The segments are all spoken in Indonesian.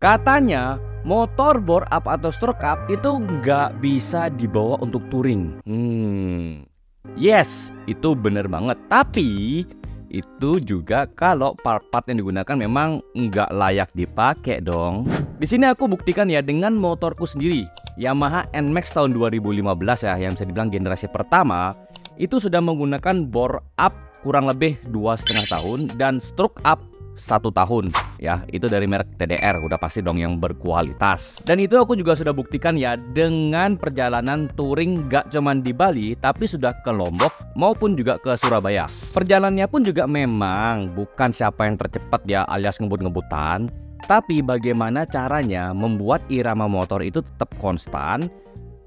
Katanya motor bore up atau stroke up itu nggak bisa dibawa untuk touring. Hmm, yes, itu bener banget. Tapi itu juga kalau part-part yang digunakan memang nggak layak dipakai dong. Di sini aku buktikan ya dengan motorku sendiri, Yamaha NMAX tahun 2015 ya, yang bisa dibilang generasi pertama, itu sudah menggunakan bore up kurang lebih dua setengah tahun dan stroke up satu tahun. Ya itu dari merek TDR udah pasti dong yang berkualitas. Dan itu aku juga sudah buktikan ya dengan perjalanan touring gak cuman di Bali tapi sudah ke Lombok maupun juga ke Surabaya. Perjalanannya pun juga memang bukan siapa yang tercepat ya alias ngebut-ngebutan tapi bagaimana caranya membuat irama motor itu tetap konstan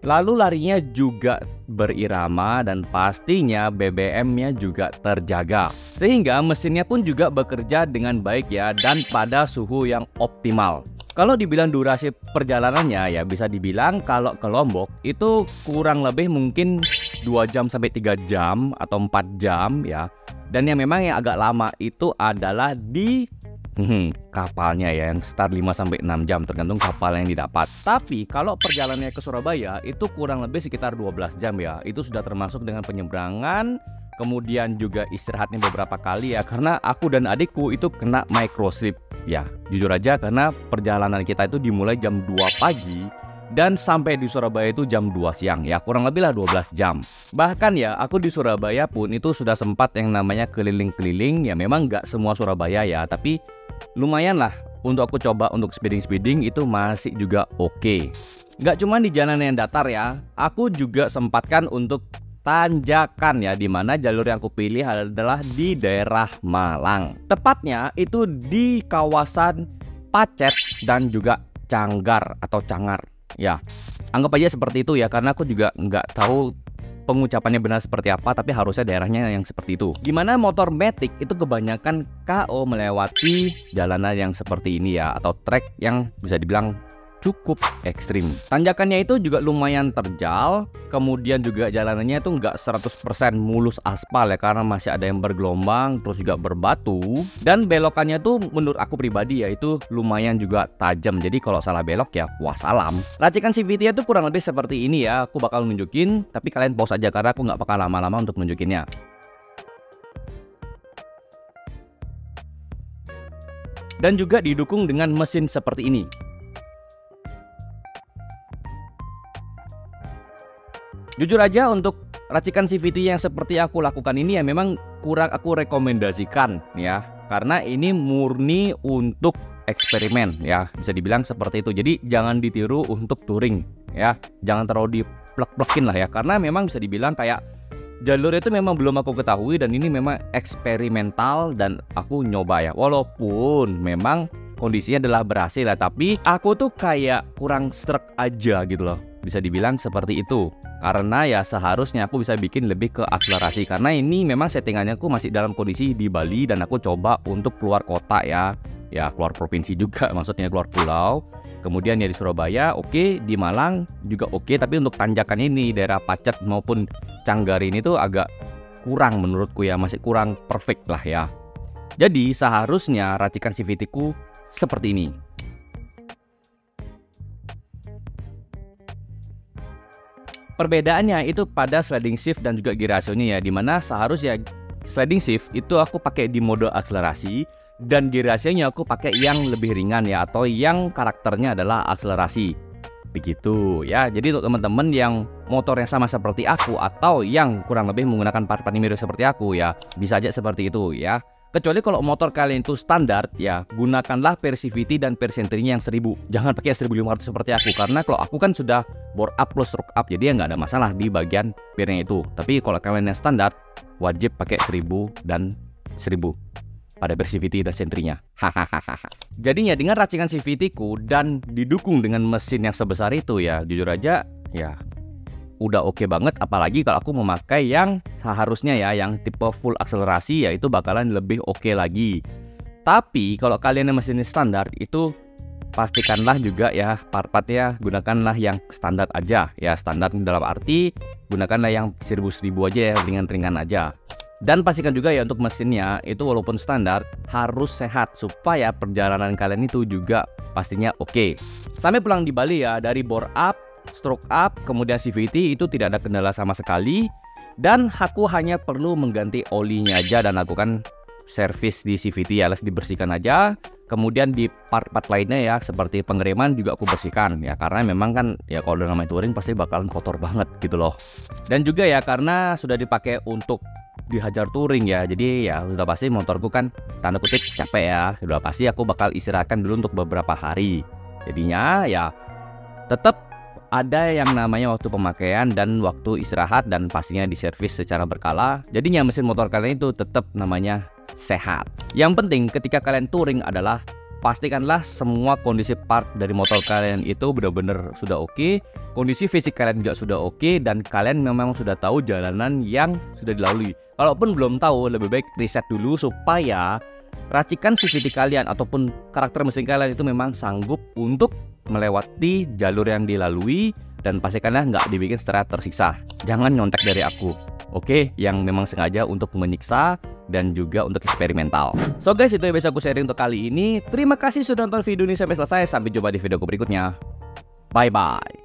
Lalu larinya juga berirama dan pastinya BBM-nya juga terjaga. Sehingga mesinnya pun juga bekerja dengan baik ya dan pada suhu yang optimal. Kalau dibilang durasi perjalanannya ya bisa dibilang kalau ke Lombok itu kurang lebih mungkin 2 jam sampai 3 jam atau 4 jam ya. Dan yang memang yang agak lama itu adalah di Hmm, kapalnya ya yang start 5 sampai 6 jam tergantung kapal yang didapat. Tapi kalau perjalanannya ke Surabaya itu kurang lebih sekitar 12 jam ya. Itu sudah termasuk dengan penyeberangan kemudian juga istirahatnya beberapa kali ya. Karena aku dan adikku itu kena microslip ya. Jujur aja karena perjalanan kita itu dimulai jam 2 pagi dan sampai di Surabaya itu jam 2 siang ya. Kurang lebih lah 12 jam. Bahkan ya aku di Surabaya pun itu sudah sempat yang namanya keliling-keliling. Ya memang nggak semua Surabaya ya tapi lumayan lah untuk aku coba untuk speeding-speeding itu masih juga oke okay. nggak cuma di jalan yang datar ya aku juga sempatkan untuk tanjakan ya di mana jalur yang aku pilih adalah di daerah Malang tepatnya itu di kawasan Pacet dan juga Canggar atau Cangar Ya, anggap aja seperti itu ya karena aku juga nggak tahu pengucapannya benar seperti apa tapi harusnya daerahnya yang seperti itu. Gimana motor Matic itu kebanyakan KO melewati jalanan yang seperti ini ya atau trek yang bisa dibilang cukup ekstrim. Tanjakannya itu juga lumayan terjal, kemudian juga jalanannya itu nggak 100% mulus aspal ya karena masih ada yang bergelombang, terus juga berbatu. Dan belokannya tuh menurut aku pribadi ya itu lumayan juga tajam. Jadi kalau salah belok ya wassalam. Racikan CVT itu kurang lebih seperti ini ya. Aku bakal nunjukin, tapi kalian pause aja karena aku nggak bakal lama-lama untuk nunjukinnya. dan juga didukung dengan mesin seperti ini. Jujur aja untuk racikan CVT yang seperti aku lakukan ini ya memang kurang aku rekomendasikan ya. Karena ini murni untuk eksperimen ya bisa dibilang seperti itu. Jadi jangan ditiru untuk touring ya. Jangan terlalu diplek-plekin lah ya. Karena memang bisa dibilang kayak jalur itu memang belum aku ketahui dan ini memang eksperimental dan aku nyoba ya. Walaupun memang kondisinya adalah berhasil ya tapi aku tuh kayak kurang struck aja gitu loh bisa dibilang seperti itu. Karena ya seharusnya aku bisa bikin lebih ke akselerasi karena ini memang settingannya aku masih dalam kondisi di Bali dan aku coba untuk keluar kota ya. Ya keluar provinsi juga maksudnya keluar pulau. Kemudian ya di Surabaya oke. Okay, di Malang juga oke okay, tapi untuk tanjakan ini daerah Pacet maupun Canggari ini tuh agak kurang menurutku ya masih kurang perfect lah ya. Jadi seharusnya racikan CVT ku seperti ini. Perbedaannya itu pada sliding shift dan juga gear ratio-nya ya di mana seharusnya sliding shift itu aku pakai di mode akselerasi dan gear ratio-nya aku pakai yang lebih ringan ya atau yang karakternya adalah akselerasi. Begitu ya. Jadi untuk teman-teman yang motor yang sama seperti aku atau yang kurang lebih menggunakan part-part mirip seperti aku ya bisa aja seperti itu ya Kecuali kalau motor kalian itu standar, ya gunakanlah Persivity dan Persentrinya yang 1000. Jangan pakai 1500 seperti aku, karena kalau aku kan sudah bore up plus stroke up, jadi ya nggak ada masalah di bagian pirnya itu. Tapi kalau kalian yang standar, wajib pakai 1000 dan 1000 pada Persivity dan sentrinya. Hahaha. Jadinya dengan racikan CVT ku dan didukung dengan mesin yang sebesar itu ya, jujur aja ya udah oke okay banget apalagi kalau aku memakai yang seharusnya ya yang tipe full akselerasi ya itu bakalan lebih oke okay lagi tapi kalau kalian yang mesin standar itu pastikanlah juga ya part-partnya gunakanlah yang standar aja ya standar dalam arti gunakanlah yang seribu seribu aja ya ringan-ringan aja Dan pastikan juga ya untuk mesinnya itu walaupun standar harus sehat supaya perjalanan kalian itu juga pastinya oke. Okay. Sampai pulang di Bali ya dari bore up, stroke up, kemudian CVT itu tidak ada kendala sama sekali. Dan aku hanya perlu mengganti olinya aja dan lakukan servis di CVT alias dibersihkan aja. Kemudian di part-part lainnya ya seperti pengereman juga aku bersihkan ya karena memang kan ya kalau udah namanya touring pasti bakalan kotor banget gitu loh. Dan juga ya karena sudah dipakai untuk dihajar touring ya jadi ya sudah pasti motorku kan tanda kutip capek ya. Sudah pasti aku bakal istirahatkan dulu untuk beberapa hari. Jadinya ya tetap ada yang namanya waktu pemakaian dan waktu istirahat dan pastinya diservis secara berkala jadinya mesin motor kalian itu tetap namanya sehat yang penting ketika kalian touring adalah pastikanlah semua kondisi part dari motor kalian itu benar-benar sudah oke, okay, kondisi fisik kalian juga sudah oke okay, dan kalian memang sudah tahu jalanan yang sudah dilalui. Kalaupun belum tahu, lebih baik riset dulu supaya racikan CVT kalian ataupun karakter mesin kalian itu memang sanggup untuk melewati jalur yang dilalui dan pastikanlah nggak dibikin secara tersiksa. Jangan nyontek dari aku, oke? Yang memang sengaja untuk menyiksa dan juga untuk eksperimental. So guys, itu yang bisa aku sharing untuk kali ini. Terima kasih sudah nonton video ini sampai selesai. Sampai jumpa di videoku berikutnya. Bye-bye.